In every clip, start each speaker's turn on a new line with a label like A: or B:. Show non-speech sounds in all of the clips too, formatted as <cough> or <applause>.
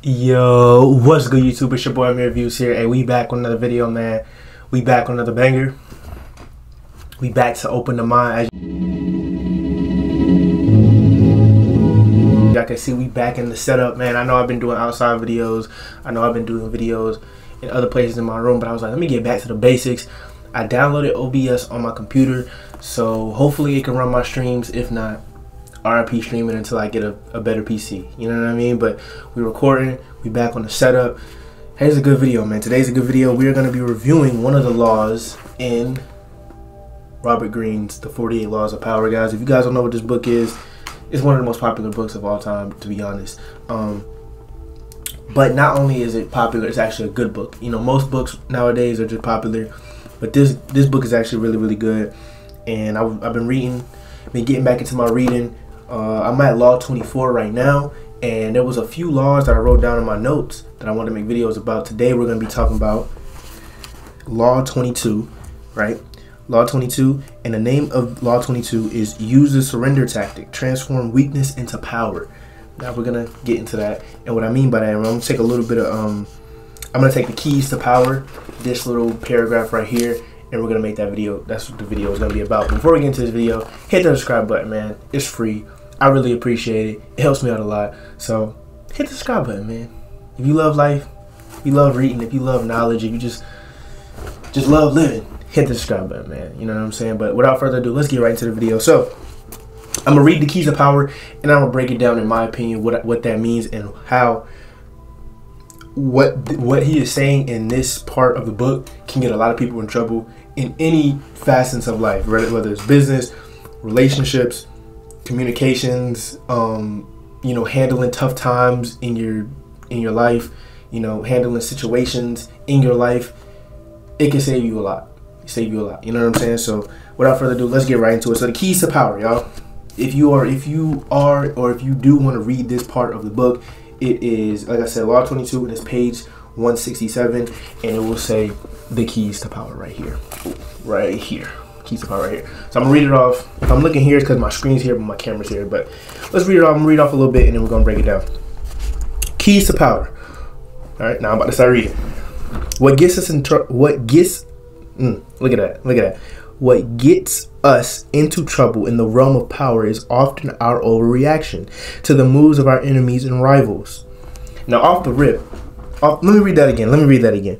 A: Yo, what's good YouTube? It's your boy Amir Views here. Hey, we back with another video, man. We back with another banger. We back to open the mind. As y'all can see, we back in the setup, man. I know I've been doing outside videos. I know I've been doing videos in other places in my room, but I was like, let me get back to the basics. I downloaded OBS on my computer, so hopefully it can run my streams. If not, RIP streaming until I get a, a better PC. You know what I mean? But we recording, we back on the setup. Here's a good video, man. Today's a good video. We are going to be reviewing one of the laws in Robert Greene's The 48 Laws of Power, guys. If you guys don't know what this book is, it's one of the most popular books of all time, to be honest. Um, but not only is it popular, it's actually a good book. You know, most books nowadays are just popular, but this this book is actually really, really good. And I've, I've been reading, been getting back into my reading uh, I'm at law 24 right now, and there was a few laws that I wrote down in my notes that I want to make videos about. Today we're going to be talking about law 22, right? Law 22, and the name of law 22 is use the surrender tactic, transform weakness into power. Now we're gonna get into that, and what I mean by that, I'm gonna take a little bit of um, I'm gonna take the keys to power, this little paragraph right here, and we're gonna make that video. That's what the video is gonna be about. Before we get into this video, hit the subscribe button, man. It's free. I really appreciate it. It helps me out a lot. So hit the subscribe button, man. If you love life, if you love reading, if you love knowledge, if you just just love living, hit the subscribe button, man. You know what I'm saying? But without further ado, let's get right into the video. So I'm gonna read the keys of power and I'm gonna break it down in my opinion what what that means and how what what he is saying in this part of the book can get a lot of people in trouble in any facets of life, whether it's business, relationships, communications, um, you know, handling tough times in your in your life, you know, handling situations in your life, it can save you a lot. Save you a lot. You know what I'm saying? So without further ado, let's get right into it. So the keys to power, y'all. If you are if you are or if you do want to read this part of the book, it is like I said, Law 22, and it's page 167, and it will say the keys to power right here. Right here keys of power right here. So I'm gonna read it off. If I'm looking here, it's because my screen's here, but my camera's here. But let's read it off. I'm gonna read off a little bit, and then we're gonna break it down. Keys to power. All right, now I'm about to start reading. What gets us in trouble? What gets? Mm, look at that. Look at that. What gets us into trouble in the realm of power is often our overreaction to the moves of our enemies and rivals. Now, off the rip, off, let me read that again. Let me read that again.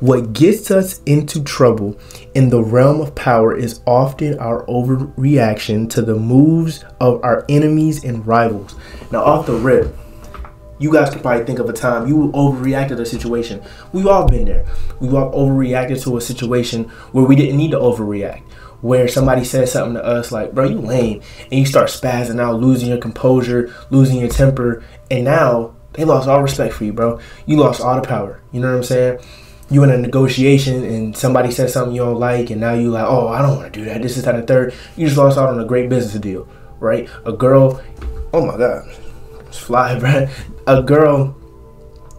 A: What gets us into trouble in the realm of power is often our overreaction to the moves of our enemies and rivals. Now, off the rip, you guys can probably think of a time you overreacted to a situation. We've all been there. We've all overreacted to a situation where we didn't need to overreact. Where somebody says something to us like, bro, you lame. And you start spazzing out, losing your composure, losing your temper. And now they lost all respect for you, bro. You lost all the power. You know what I'm saying? you in a negotiation and somebody says something you don't like and now you like, oh, I don't want to do that. This is that and third. You just lost out on a great business deal, right? A girl, oh my God, it's fly, <laughs> bro. A girl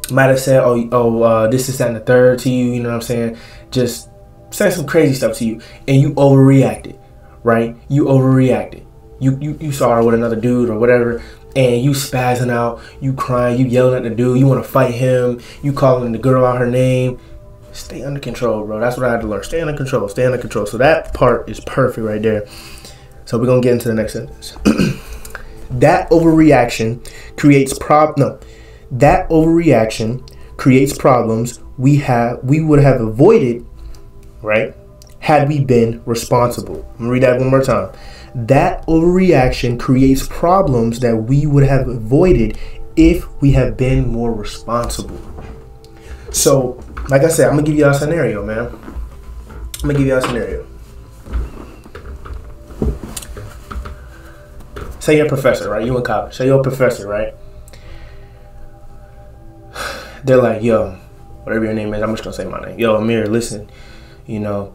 A: might have said, oh, oh, uh, this is and the third to you. You know what I'm saying? Just say some crazy stuff to you, and you overreacted, right? You overreacted. You you you saw her with another dude or whatever, and you spazzing out, you crying, you yelling at the dude, you want to fight him, you calling the girl out her name stay under control, bro. That's what I had to learn. Stay under control. Stay under control. So that part is perfect right there. So we're gonna get into the next sentence. <clears throat> that overreaction creates prob no. That overreaction creates problems we have we would have avoided, right? Had we been responsible. I'm gonna read that one more time. That overreaction creates problems that we would have avoided if we had been more responsible. So like I said, I'm gonna give you a scenario, man. I'm gonna give you a scenario. Say you're a professor, right? You in college. Say you're a professor, right? <sighs> They're like, yo, whatever your name is, I'm just gonna say my name. Yo, Amir, listen, you know,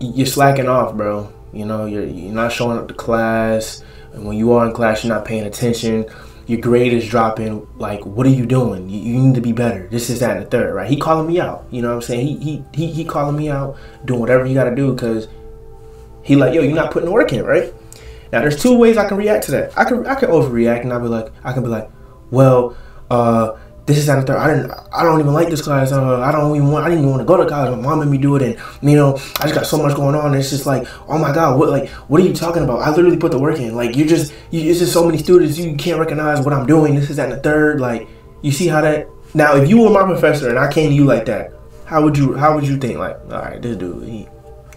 A: you're slacking off, bro. You know, you're you're not showing up to class, and when you are in class, you're not paying attention your grade is dropping. Like, what are you doing? You, you, need to be better. This is that and the third, right? He calling me out. You know what I'm saying? He he he, he calling me out, doing whatever he got to do because he like, yo, you're not putting the work in, right? Now, there's two ways I can react to that. I can I can overreact and I'll be like, I can be like, well, uh, this is the third. I didn't. I don't even like this class. Uh, I don't even want. I didn't even want to go to college. My mom made me do it, and you know, I just got so much going on. And it's just like, oh my god, what like, what are you talking about? I literally put the work in. Like, you're just, you, it's just so many students. You can't recognize what I'm doing. This is that and the third. Like, you see how that. Now, if you were my professor and I came to you like that, how would you? How would you think? Like, all right, this dude, he,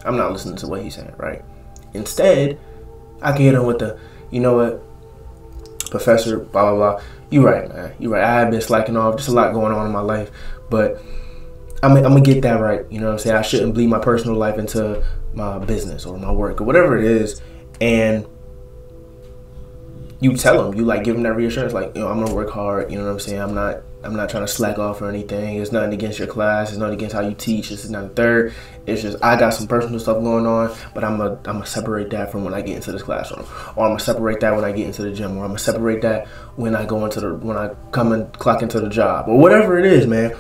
A: I'm not listening to what he's saying, right? Instead, I can hit him with the, you know what, professor, blah blah blah You're right, man. You're right. I have been slacking off. Just a lot going on in my life, but I'm, I'm gonna get that right. You know what I'm saying? I shouldn't bleed my personal life into my business or my work or whatever it is, and you tell them, you like give them that reassurance, like you know, I'm gonna work hard. You know what I'm saying? I'm not I'm not trying to slack off or anything. It's nothing against your class. It's nothing against how you teach. This is not third. It's just I got some personal stuff going on, but I'm gonna I'm gonna separate that from when I get into this classroom, or I'm gonna separate that when I get into the gym, or I'm gonna separate that when I go into the when I come and clock into the job, or whatever it is, man.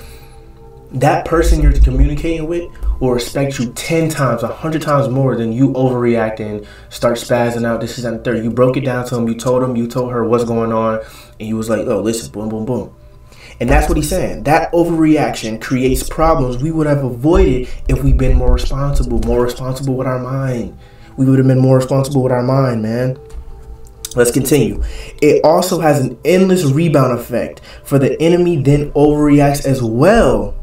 A: That person you're communicating with will respect you ten times, a hundred times more than you overreacting, start spazzing out. This is not third. You broke it down to him. You told him. You told her what's going on, and you was like, "Oh, listen, boom, boom, boom." And that's what he's saying. That overreaction creates problems we would have avoided if we'd been more responsible, more responsible with our mind. We would have been more responsible with our mind, man. Let's continue. It also has an endless rebound effect, for the enemy then overreacts as well.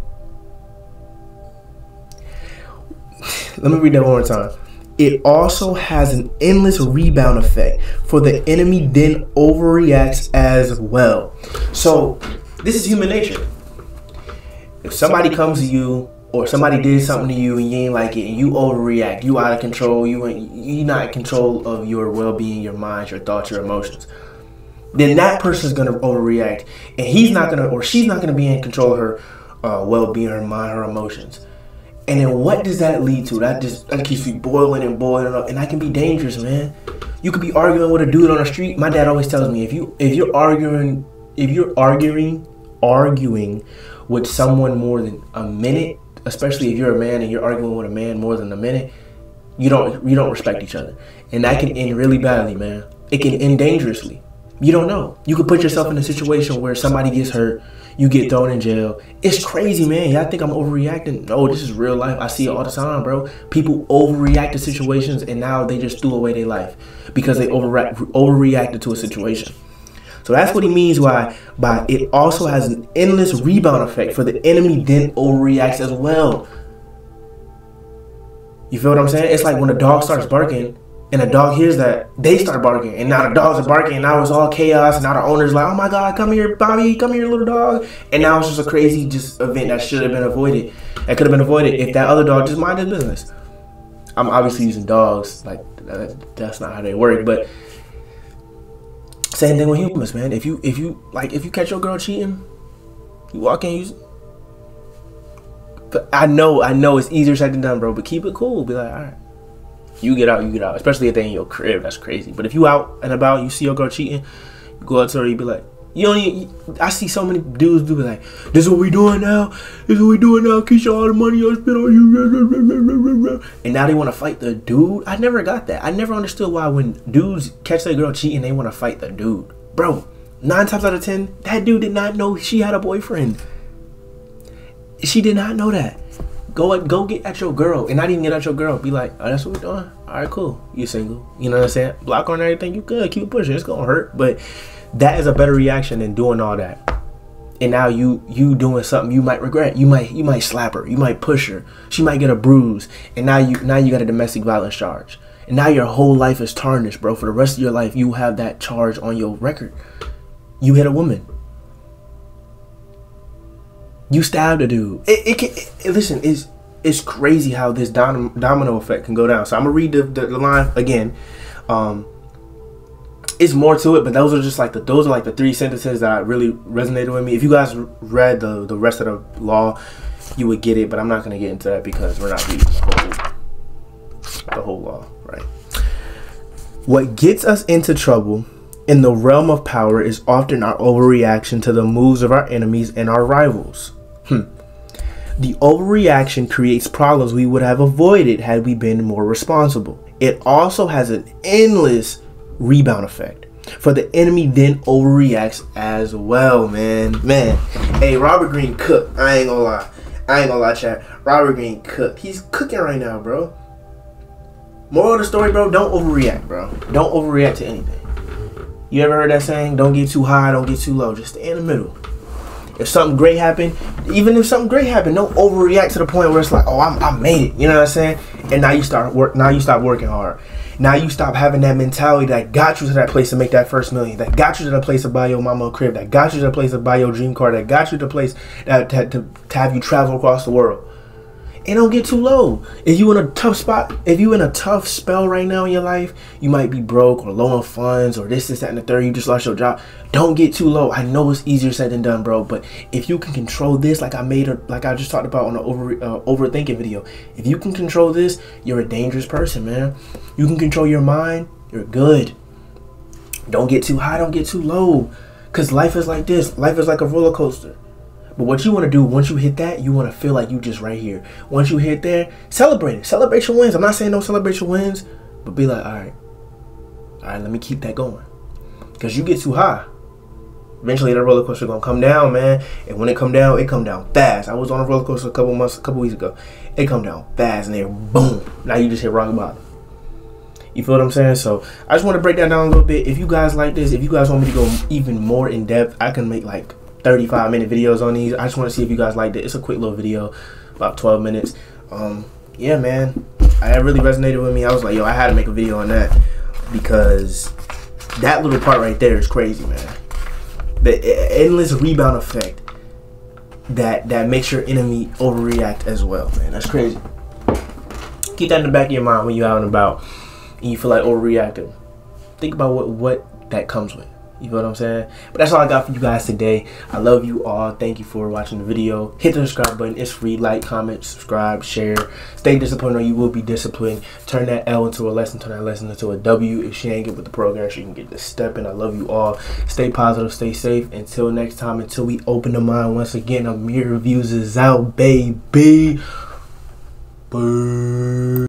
A: Let me read that one more time. It also has an endless rebound effect, for the enemy then overreacts as well. So, this is human nature. If somebody comes to you or somebody did something to you and you ain't like it and you overreact, you out of control, you you not in control of your well-being, your mind, your thoughts, your emotions. Then that person is gonna overreact, and he's not gonna or she's not gonna be in control of her uh, well-being, her mind, her emotions. And then what does that lead to? That just that keeps me boiling and boiling up, and that can be dangerous, man. You could be arguing with a dude on the street. My dad always tells me if you if you're arguing if you're arguing arguing with someone more than a minute, especially if you're a man and you're arguing with a man more than a minute, you don't you don't respect each other, and that can end really badly, man. It can end dangerously. You don't know. You could put yourself in a situation where somebody gets hurt, you get thrown in jail. It's crazy, man. Y'all think I'm overreacting? No, this is real life. I see it all the time, bro. People overreact to situations, and now they just threw away their life because they overreact overreacted to a situation. So that's what he means by by it also has an endless rebound effect for the enemy then overreacts as well. You feel what I'm saying? It's like when a dog starts barking and a dog hears that, they start barking. And now the dogs are barking and now it's all chaos. And now the owner's like, oh my God, come here, Bobby, come here, little dog. And now it's just a crazy just event that should have been avoided. That could have been avoided if that other dog just minded business. I'm obviously using dogs, like that's not how they work, but same thing with humans, man. If you if you like if you catch your girl cheating, you walk in, you. But I know, I know it's easier said than done, bro. But keep it cool. Be like, all right, you get out, you get out. Especially if they in your crib, that's crazy. But if you out and about, you see your girl cheating, you go out to her, you be like, you only, I see so many dudes do like, this is what we doing now. This is what we doing now. Keisha, all the money I spent on you. And now they want to fight the dude. I never got that. I never understood why when dudes catch their girl cheating, they want to fight the dude. Bro, nine times out of ten, that dude did not know she had a boyfriend. She did not know that. Go go get at your girl, and not even get at your girl. Be like, oh, that's what we're doing. All right, cool. You single. You know what I'm saying? Block on everything. You good. Keep pushing. It's gonna hurt, but that is a better reaction than doing all that and now you you doing something you might regret you might you might slap her you might push her she might get a bruise and now you now you got a domestic violence charge and now your whole life is tarnished bro for the rest of your life you have that charge on your record you hit a woman you stabbed a dude it, it can it, listen it's it's crazy how this dom- domino effect can go down so i'm gonna read the, the, the line again um it's more to it, but those are just like the those are like the three sentences that really resonated with me. If you guys read the the rest of the law, you would get it, but I'm not gonna get into that because we're not reading the whole the whole law, right? What gets us into trouble in the realm of power is often our overreaction to the moves of our enemies and our rivals. Hmm. The overreaction creates problems we would have avoided had we been more responsible. It also has an endless rebound effect. For the enemy then overreacts as well, man. Man, hey, Robert Greene cook. I ain't gonna lie. I ain't gonna lie, chat. Robert Greene cook. He's cooking right now, bro. Moral of the story, bro, don't overreact, bro. Don't overreact to anything. You ever heard that saying? Don't get too high, don't get too low. Just stay in the middle. If something great happened, even if something great happened, don't overreact to the point where it's like, oh, I'm, I made it. You know what I'm saying? And now you start work. Now you stop working hard. Now you stop having that mentality that got you to that place to make that first million, that got you to the place to buy your mama a crib, that got you to the place to buy your dream car, that got you to the place that, that to, to have you travel across the world and don't get too low. If you in a tough spot, if you in a tough spell right now in your life, you might be broke or low on funds or this, this, that, and the third. You just lost your job. Don't get too low. I know it's easier said than done, bro. But if you can control this, like I made, a, like I just talked about on the over uh, overthinking video, if you can control this, you're a dangerous person, man. You can control your mind. You're good. Don't get too high. Don't get too low. Cause life is like this. Life is like a roller coaster. But what you want to do once you hit that, you want to feel like you just right here. Once you hit there, celebrate it. Celebrate your wins. I'm not saying don't celebrate your wins, but be like, all right, all right, let me keep that going. Because you get too high. Eventually, that roller coaster gonna come down, man. And when it come down, it come down fast. I was on a roller coaster a couple months, a couple weeks ago. It come down fast, and then boom. Now you just hit rock bottom. You feel what I'm saying? So I just want to break that down a little bit. If you guys like this, if you guys want me to go even more in depth, I can make like 35 minute videos on these. I just want to see if you guys liked it. It's a quick little video, about 12 minutes. Um, yeah, man, I really resonated with me. I was like, yo, I had to make a video on that because that little part right there is crazy, man. The endless rebound effect that that makes your enemy overreact as well, man. That's crazy. Keep that in the back of your mind when you're out and about and you feel like overreacting. Think about what what that comes with. You know what I'm saying? But that's all I got for you guys today. I love you all. Thank you for watching the video. Hit the subscribe button. It's free. Like, comment, subscribe, share. Stay disciplined or you will be disciplined. Turn that L into a lesson. Turn that lesson into a W. If she ain't get with the program, she can get the step in. I love you all. Stay positive. Stay safe. Until next time. Until we open the mind once again. Amir Reviews is out, baby. Bye.